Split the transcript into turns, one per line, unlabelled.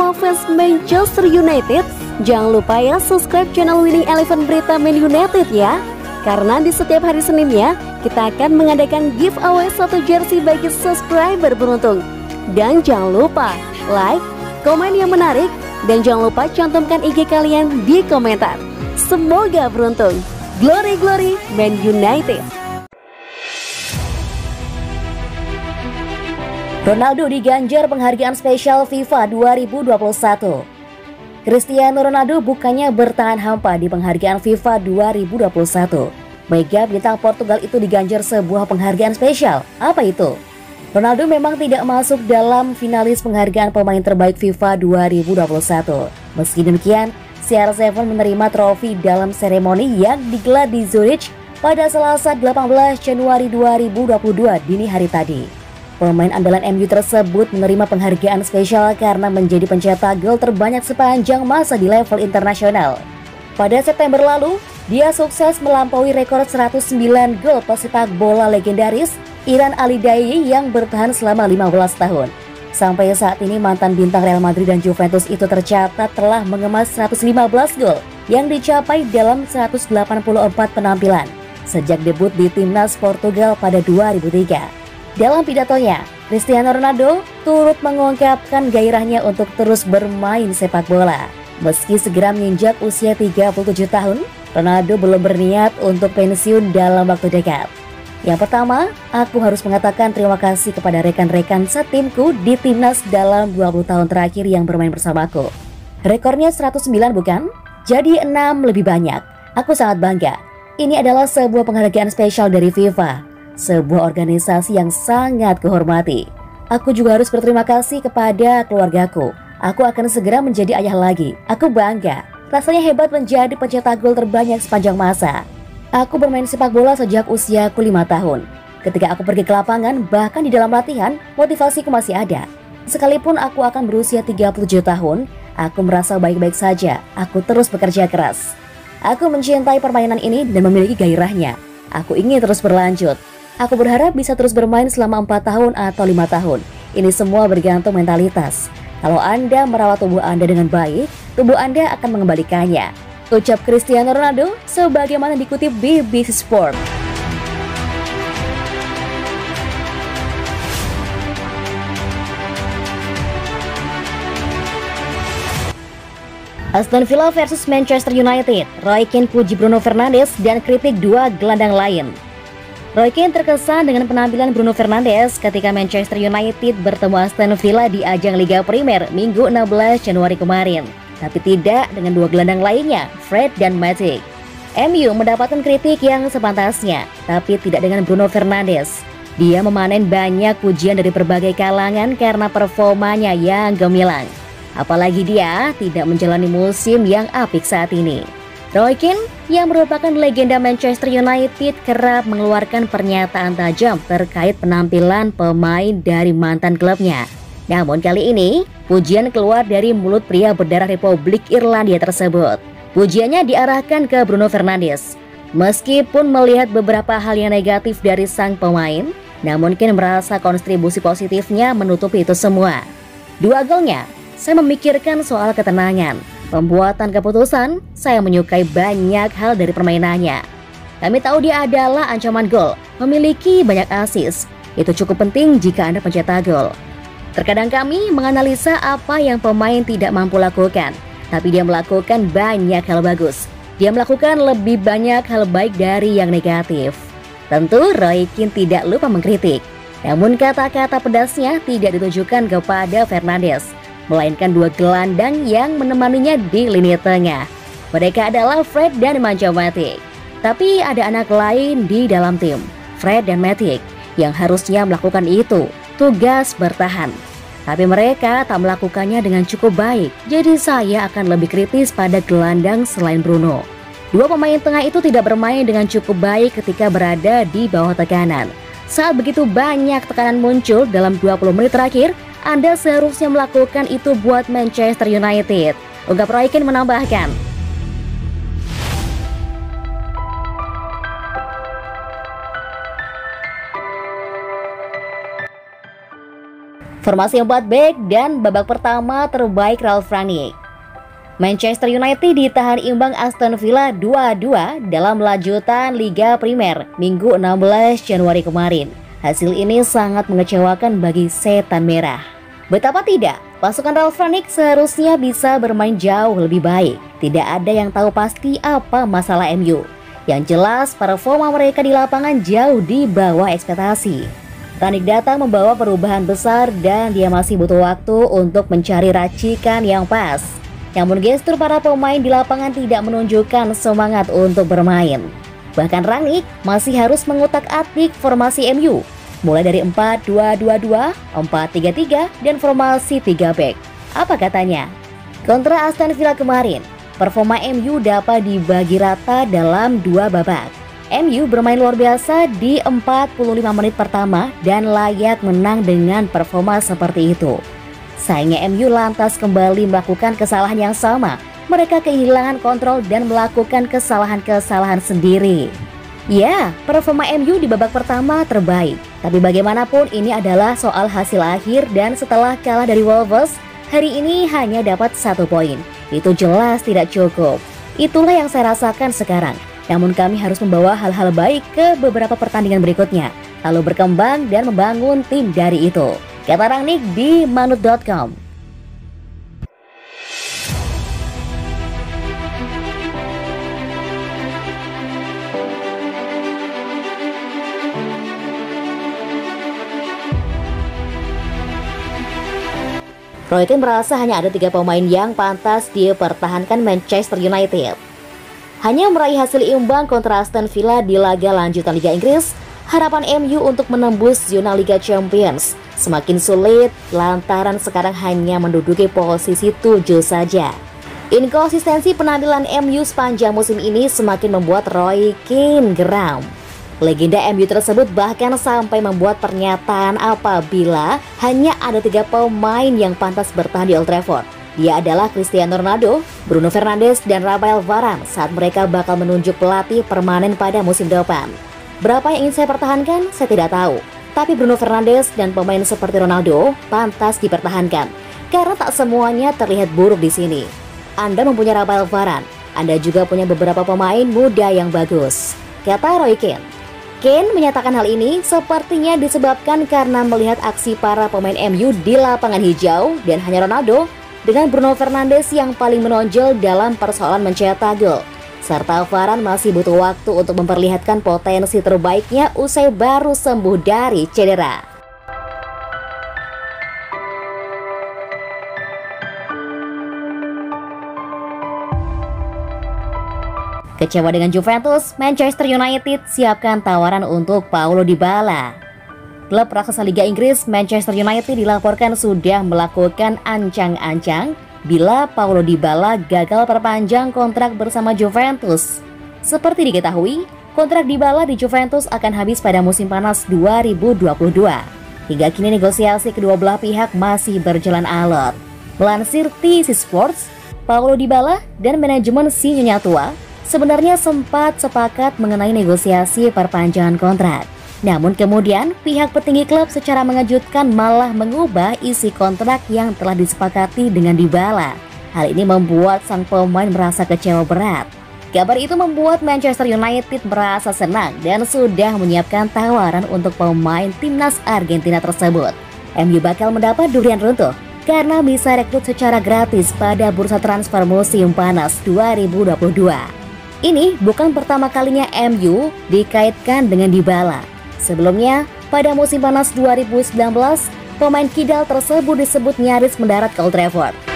semua fans Manchester United, jangan lupa ya subscribe channel Winning Eleven Berita Man United ya. Karena di setiap hari Senin ya, kita akan mengadakan giveaway satu jersey bagi subscriber beruntung. Dan jangan lupa like, komen yang menarik, dan jangan lupa cantumkan IG kalian di komentar. Semoga beruntung. Glory Glory Man United.
Ronaldo diganjar penghargaan spesial FIFA 2021. Cristiano Ronaldo bukannya bertahan hampa di penghargaan FIFA 2021. Mega bintang Portugal itu diganjar sebuah penghargaan spesial. Apa itu? Ronaldo memang tidak masuk dalam finalis penghargaan pemain terbaik FIFA 2021. Meski demikian, CR7 menerima trofi dalam seremoni yang digelar di Zurich pada Selasa 18 Januari 2022 dini hari tadi. Pemain andalan MU tersebut menerima penghargaan spesial karena menjadi pencetak gol terbanyak sepanjang masa di level internasional. Pada September lalu, dia sukses melampaui rekor 109 gol pesepak bola legendaris Iran Ali Daei yang bertahan selama 15 tahun. Sampai saat ini mantan bintang Real Madrid dan Juventus itu tercatat telah mengemas 115 gol yang dicapai dalam 184 penampilan sejak debut di timnas Portugal pada 2003. Dalam pidatonya, Cristiano Ronaldo turut mengungkapkan gairahnya untuk terus bermain sepak bola. Meski segera menginjak usia 37 tahun, Ronaldo belum berniat untuk pensiun dalam waktu dekat. Yang pertama, aku harus mengatakan terima kasih kepada rekan-rekan setimku di timnas dalam 20 tahun terakhir yang bermain bersamaku. Rekornya 109 bukan? Jadi 6 lebih banyak. Aku sangat bangga. Ini adalah sebuah penghargaan spesial dari FIFA sebuah organisasi yang sangat kehormati. Aku juga harus berterima kasih kepada keluargaku. Aku akan segera menjadi ayah lagi. Aku bangga. Rasanya hebat menjadi pencetak gol terbanyak sepanjang masa. Aku bermain sepak bola sejak usiaku lima tahun. Ketika aku pergi ke lapangan, bahkan di dalam latihan, motivasiku masih ada. Sekalipun aku akan berusia 37 tahun, aku merasa baik-baik saja. Aku terus bekerja keras. Aku mencintai permainan ini dan memiliki gairahnya. Aku ingin terus berlanjut. Aku berharap bisa terus bermain selama 4 tahun atau lima tahun. Ini semua bergantung mentalitas. Kalau Anda merawat tubuh Anda dengan baik, tubuh Anda akan mengembalikannya. Ucap Cristiano Ronaldo sebagaimana dikutip BBC Sport. Aston Villa versus Manchester United, Roy Keane puji Bruno Fernandes dan kritik dua gelandang lain. Roy Keane terkesan dengan penampilan Bruno Fernandes ketika Manchester United bertemu Aston Villa di ajang Liga Primer Minggu 16 Januari kemarin. Tapi tidak dengan dua gelandang lainnya, Fred dan Matic. MU mendapatkan kritik yang sepantasnya, tapi tidak dengan Bruno Fernandes. Dia memanen banyak pujian dari berbagai kalangan karena performanya yang gemilang. Apalagi dia tidak menjalani musim yang apik saat ini. Roy Keane yang merupakan legenda Manchester United kerap mengeluarkan pernyataan tajam terkait penampilan pemain dari mantan klubnya. Namun kali ini, pujian keluar dari mulut pria berdarah Republik Irlandia tersebut. Pujiannya diarahkan ke Bruno Fernandes. Meskipun melihat beberapa hal yang negatif dari sang pemain, namun Keane merasa kontribusi positifnya menutupi itu semua. Dua golnya, saya memikirkan soal ketenangan, Pembuatan keputusan, saya menyukai banyak hal dari permainannya. Kami tahu dia adalah ancaman gol, memiliki banyak asis. Itu cukup penting jika Anda pencetak gol. Terkadang kami menganalisa apa yang pemain tidak mampu lakukan, tapi dia melakukan banyak hal bagus. Dia melakukan lebih banyak hal baik dari yang negatif. Tentu Roy Keane tidak lupa mengkritik, namun kata-kata pedasnya tidak ditujukan kepada Fernandes melainkan dua gelandang yang menemaninya di lini tengah. Mereka adalah Fred dan Manja Matic. Tapi ada anak lain di dalam tim, Fred dan Matic, yang harusnya melakukan itu, tugas bertahan. Tapi mereka tak melakukannya dengan cukup baik, jadi saya akan lebih kritis pada gelandang selain Bruno. Dua pemain tengah itu tidak bermain dengan cukup baik ketika berada di bawah tekanan. Saat begitu banyak tekanan muncul dalam 20 menit terakhir, anda seharusnya melakukan itu buat Manchester United. Ungkap Keane menambahkan, Formasi 4 back dan babak pertama terbaik Ralf Rangnick. Manchester United ditahan imbang Aston Villa 2-2 dalam lanjutan Liga Primer Minggu 16 Januari kemarin. Hasil ini sangat mengecewakan bagi setan merah. Betapa tidak, pasukan Ralf Rangnick seharusnya bisa bermain jauh lebih baik. Tidak ada yang tahu pasti apa masalah MU. Yang jelas, performa mereka di lapangan jauh di bawah ekspektasi. Tanik datang membawa perubahan besar dan dia masih butuh waktu untuk mencari racikan yang pas. Namun gestur para pemain di lapangan tidak menunjukkan semangat untuk bermain. Bahkan Rangnick masih harus mengutak-atik formasi MU mulai dari 4-2-2-2, 4-3-3, dan formasi 3 back. Apa katanya? Kontra Aston Villa kemarin, performa MU dapat dibagi rata dalam dua babak. MU bermain luar biasa di 45 menit pertama dan layak menang dengan performa seperti itu. Sayangnya MU lantas kembali melakukan kesalahan yang sama. Mereka kehilangan kontrol dan melakukan kesalahan-kesalahan sendiri. Ya, performa MU di babak pertama terbaik. Tapi bagaimanapun ini adalah soal hasil akhir dan setelah kalah dari Wolves, hari ini hanya dapat satu poin. Itu jelas tidak cukup. Itulah yang saya rasakan sekarang. Namun kami harus membawa hal-hal baik ke beberapa pertandingan berikutnya, lalu berkembang dan membangun tim dari itu. Kata Rangnick di manut.com. Roy Keane merasa hanya ada tiga pemain yang pantas dipertahankan Manchester United. Hanya meraih hasil imbang kontra Aston Villa di laga lanjutan Liga Inggris, harapan MU untuk menembus zona Liga Champions semakin sulit lantaran sekarang hanya menduduki posisi 7 saja. Inkonsistensi penampilan MU sepanjang musim ini semakin membuat Roy Keane geram. Legenda MU tersebut bahkan sampai membuat pernyataan apabila hanya ada tiga pemain yang pantas bertahan di Old Trafford, dia adalah Cristiano Ronaldo, Bruno Fernandes, dan Rafael Varane saat mereka bakal menunjuk pelatih permanen pada musim depan. Berapa yang ingin saya pertahankan, saya tidak tahu. Tapi Bruno Fernandes dan pemain seperti Ronaldo pantas dipertahankan karena tak semuanya terlihat buruk di sini. Anda mempunyai Rafael Varane, Anda juga punya beberapa pemain muda yang bagus. Kata Roy Keane. Kane menyatakan hal ini sepertinya disebabkan karena melihat aksi para pemain MU di lapangan hijau dan hanya Ronaldo dengan Bruno Fernandes yang paling menonjol dalam persoalan mencetak gol. Serta Varane masih butuh waktu untuk memperlihatkan potensi terbaiknya usai baru sembuh dari cedera. Kecewa dengan Juventus, Manchester United siapkan tawaran untuk Paulo Dybala. Klub raksasa Liga Inggris Manchester United dilaporkan sudah melakukan ancang-ancang bila Paulo Dybala gagal perpanjang kontrak bersama Juventus. Seperti diketahui, kontrak Dybala di Juventus akan habis pada musim panas 2022. Hingga kini negosiasi kedua belah pihak masih berjalan alot. Melansir TC Sports, Paulo Dybala dan manajemen si Nyonya Tua sebenarnya sempat sepakat mengenai negosiasi perpanjangan kontrak. Namun kemudian pihak petinggi klub secara mengejutkan malah mengubah isi kontrak yang telah disepakati dengan Dybala. Hal ini membuat sang pemain merasa kecewa berat. Kabar itu membuat Manchester United merasa senang dan sudah menyiapkan tawaran untuk pemain timnas Argentina tersebut. MU bakal mendapat durian runtuh karena bisa rekrut secara gratis pada bursa transfer musim panas 2022. Ini bukan pertama kalinya MU dikaitkan dengan Dybala. Sebelumnya, pada musim panas 2019, pemain kidal tersebut disebut nyaris mendarat ke Old Trafford.